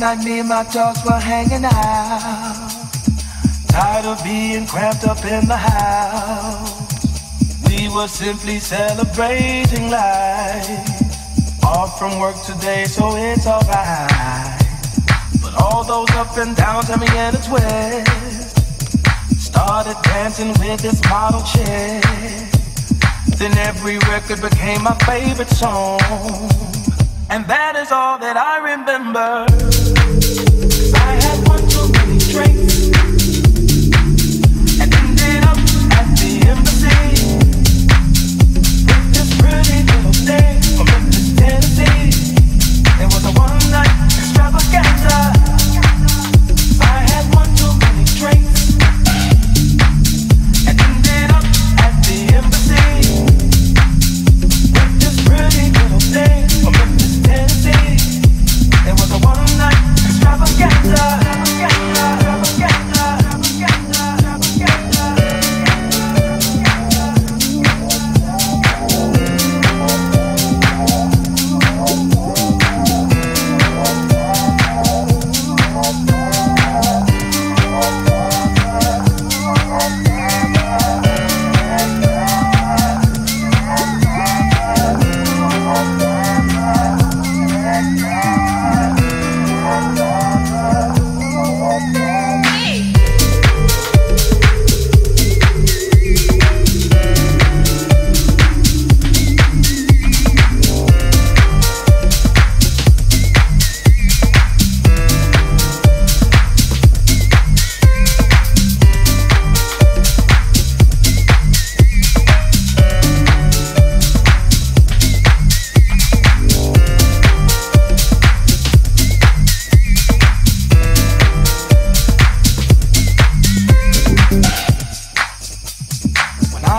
night me and my dogs were hanging out. Tired of being cramped up in the house. We were simply celebrating life. Off from work today, so it's alright. But all those up and downs had me in a twist. Started dancing with this model chick. Then every record became my favorite song. And that is all that I remember. I had one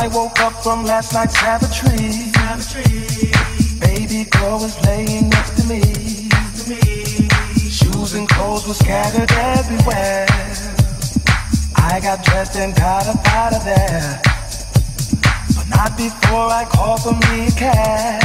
I woke up from last night's savagery, baby girl was laying next to me. Shoes and clothes were scattered everywhere. I got dressed and got up out of there. But not before I called for me a cab.